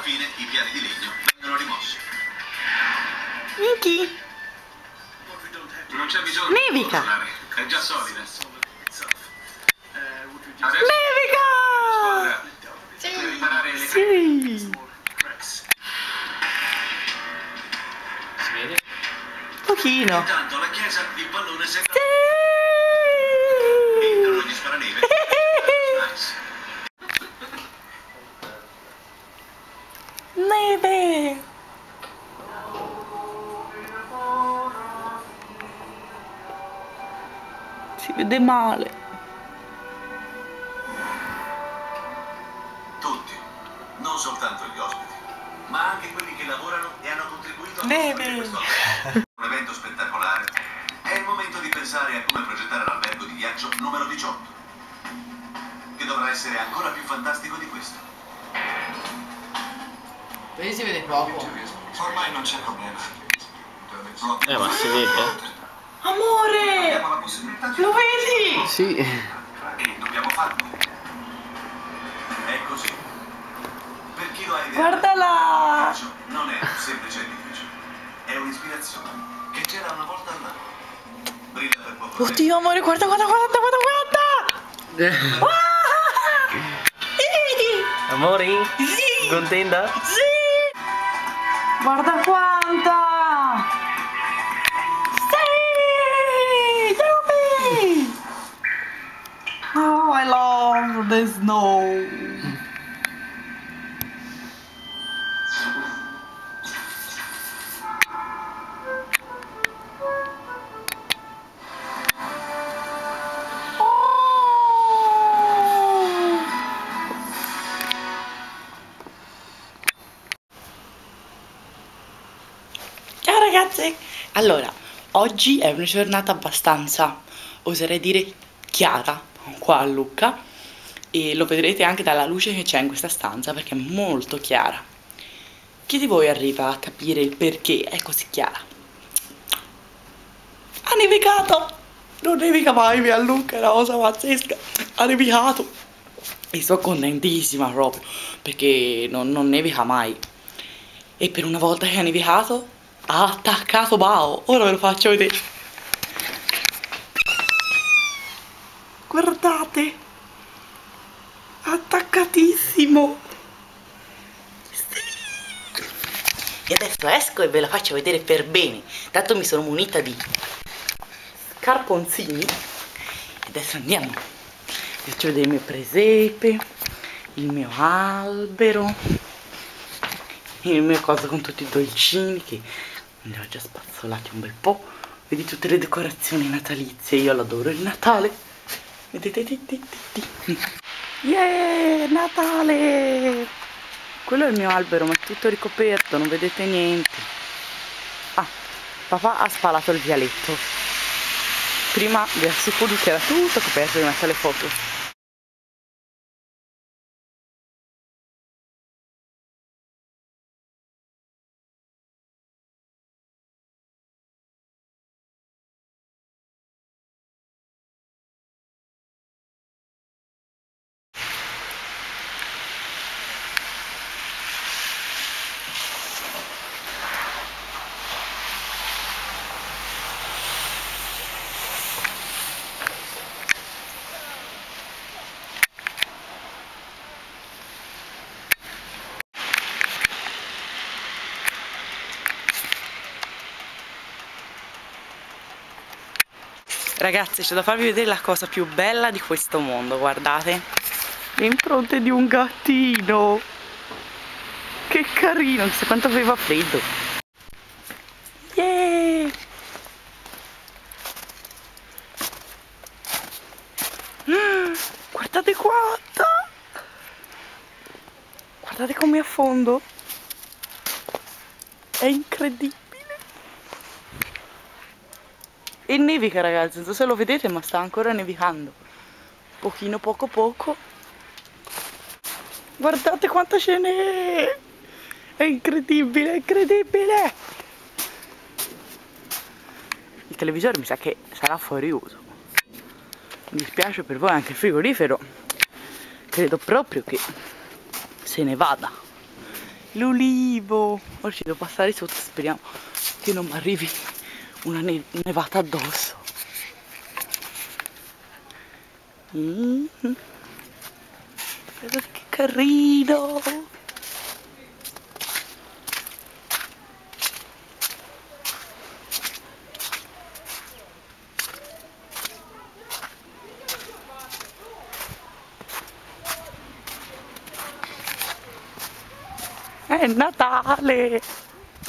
alla fine i piani di legno vengono rimossi. Minky. Non c'è bisogno Nevica. di è già solida. Adesso Nevica! riparare le Sì. Si vede? Pochino. Intanto la chiesa il pallone sembra Sì. entrano gli sparaneve. Neve. Si vede male. Tutti, non soltanto gli ospiti, ma anche quelli che lavorano e hanno contribuito a costruire questo albergo. Un evento spettacolare. È il momento di pensare a come progettare l'albergo di ghiaccio numero 18, che dovrà essere ancora più fantastico si vede poco. Ormai non c'è problema. Eh, ma si vede? Amore! Abbiamo la possibilità di... Lo vedi? Sì. E dobbiamo farlo. È così. Per chi lo ha ideato, Guardala! non è un semplice edificio. È un'ispirazione che c'era una volta all'anno. Brilla per poco. Oddio amore, guarda, guarda, guarda, guarda, guarda! Ah! Sì! Amori? Sì! Contenta? Sì! Guarda quanta! Oh, I love the snow! Allora, oggi è una giornata abbastanza, oserei dire, chiara qua a Lucca e lo vedrete anche dalla luce che c'è in questa stanza perché è molto chiara. Chi di voi arriva a capire il perché è così chiara? Ha nevicato! Non nevica mai qui a Lucca, è una cosa pazzesca! Ha nevicato! E sono contentissima proprio perché non, non nevica mai. E per una volta che ha nevicato ha attaccato Bao. Ora ve lo faccio vedere. Guardate. Attaccatissimo. Sì. E adesso esco e ve la faccio vedere per bene. Tanto mi sono munita di scarponzini. E adesso andiamo. Vi faccio vedere il mio presepe, il mio albero il mio coso con tutti i dolcini che ne ho già spazzolati un bel po'. Vedi tutte le decorazioni natalizie, io l'adoro il Natale. Vedete? Ti, ti. Yeah, Natale! Quello è il mio albero, ma è tutto ricoperto, non vedete niente. Ah, papà ha spalato il vialetto. Prima vi assicuro che era tutto coperto di mettere le foto. Ragazzi, c'è da farvi vedere la cosa più bella di questo mondo, guardate. Le impronte di un gattino. Che carino, chissà quanto aveva freddo. Yeah! Guardate quanta! Guardate come affondo. È incredibile. E nevica ragazzi, non so se lo vedete ma sta ancora nevicando. Pochino poco poco. Guardate quanta ce n'è! È incredibile, incredibile! Il televisore mi sa che sarà fuori uso. Mi dispiace per voi anche il frigorifero. Credo proprio che se ne vada. L'ulivo. Ora ci devo passare sotto, speriamo che non mi arrivi una ne nevata addosso. Mm -hmm. Che carino! È Natale!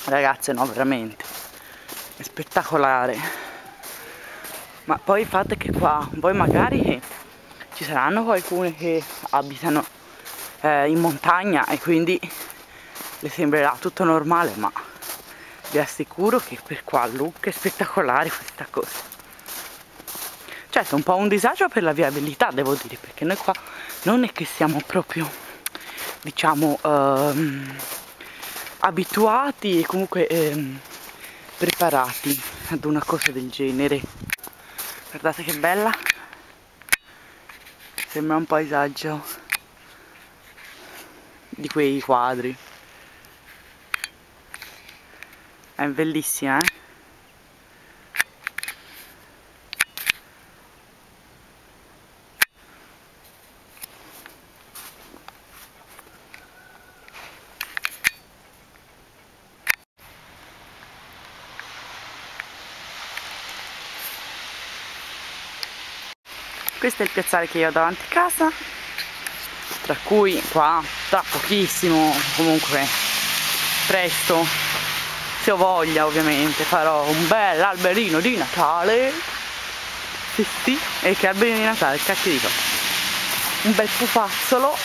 Ragazze, no, veramente. È spettacolare. Ma poi fate che qua, voi magari ci saranno qualcuno che abitano eh, in montagna e quindi le sembrerà tutto normale, ma vi assicuro che per qua look è spettacolare questa cosa. Certo, un po' un disagio per la viabilità, devo dire, perché noi qua non è che siamo proprio, diciamo, ehm, abituati e comunque ehm, preparati ad una cosa del genere. Guardate che bella. Sembra un paesaggio di quei quadri. È bellissima eh questo è il piazzale che io ho davanti a casa. Tra cui qua tra pochissimo comunque presto se ho voglia ovviamente farò un bel alberino di Natale. Sì sì e che alberino di Natale cacchio dico? Un bel pupazzolo.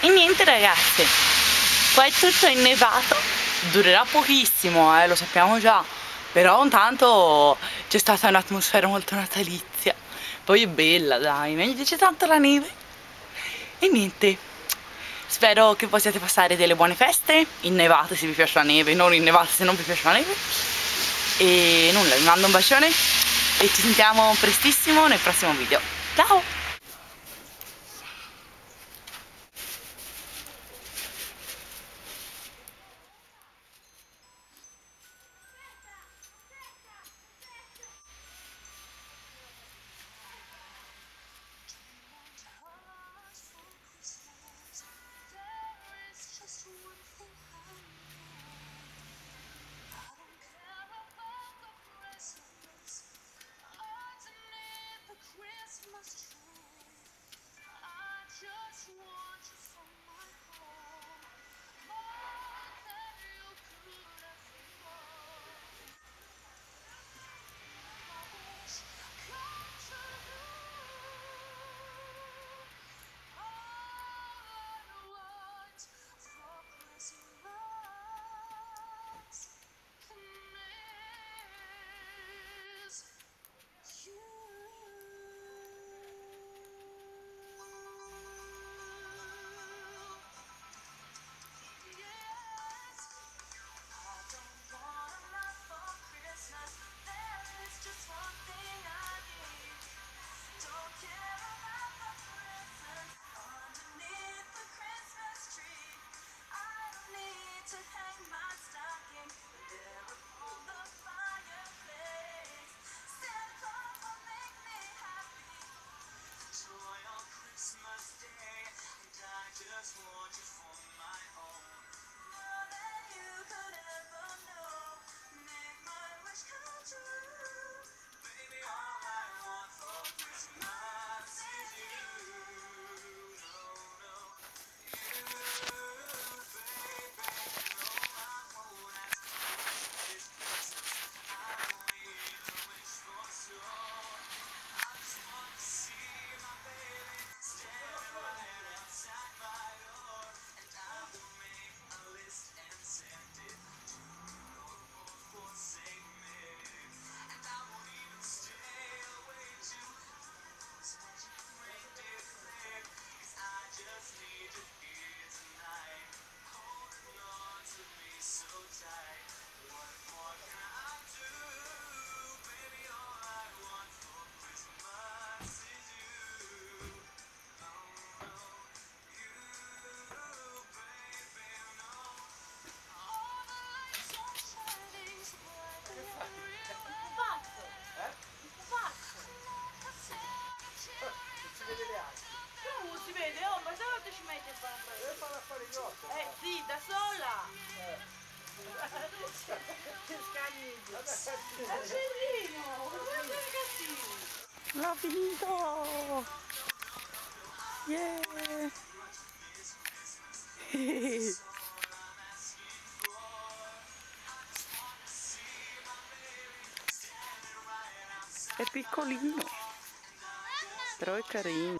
E niente ragazze qua è tutto innevato. Durerà pochissimo eh lo sappiamo già. Però intanto c'è stata un'atmosfera molto natalizia poi è bella dai mi piace tanto la neve. E niente spero che possiate passare delle buone feste innevate se vi piace la neve non innevate se non vi piace la neve. E nulla vi mando un bacione e ci sentiamo prestissimo nel prossimo video. Ciao finito! Yeah! È piccolino, però è carino.